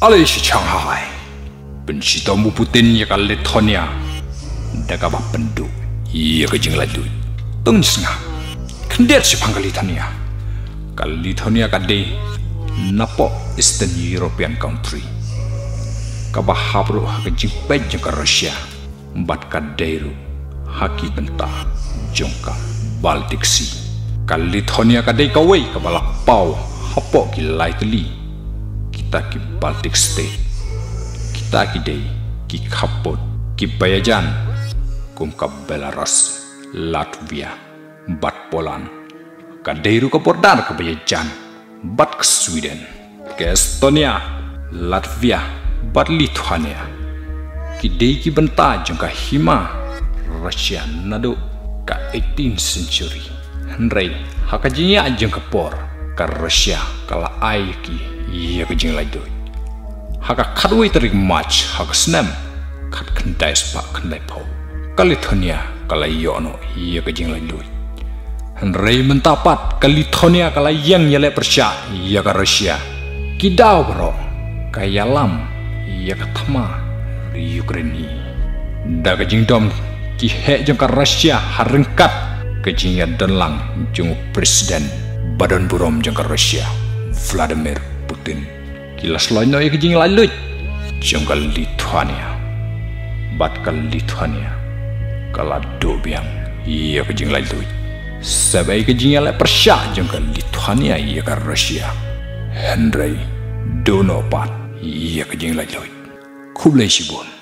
Ale si Shanghai. Benci tomu Putin ya ka Lithuania. Daga ba pendu. Iya ka jing ladu. Tung singa. Kendet si pangka Lithuania. Ka Lithuania ka de napo Eastern European country. Ka ba habru ha ka jing pej ka Russia. Bat ka deiru haki benta jongka Baltic Sea. Ka Lithuania ka de ka wei ka bala pau hapo ki lightly kita ki Baltic State. Kita ki dei ki kapot ki Bayajan kum ka Belarus Latvia bat Poland ka deiru ka Pordan ka Bayajan bat ka Sweden ke Estonia Latvia bat Lithuania ki dei ki benta jong ka Hima Russia nado ka 18th century. Henry hakajinya jong ka por ka Russia kala ai ki ka jing lai do haka kadwi tarik match haka snem kat kendai spa kendai pau. California kala yono iya ka jing lai do Henry mentapat California kala yang yale persya iya ka Russia kidau bro. Kaya lam. Iya ka tama ri Ukraine daga jing dom. Ki he jong ka Russia harengkat ke jing ya denlang jong presiden. Badan burom jong ka Russia Vladimir Putin. Kilas loino ya kijing lalut. Jong ka Lithuania. Bat ka Lithuania. Kala dobiang iya kijing lalut. Sabai kijing ya persya jong ka Lithuania iya ka Russia Henry Donopat iya kijing lalut. Kublai sibun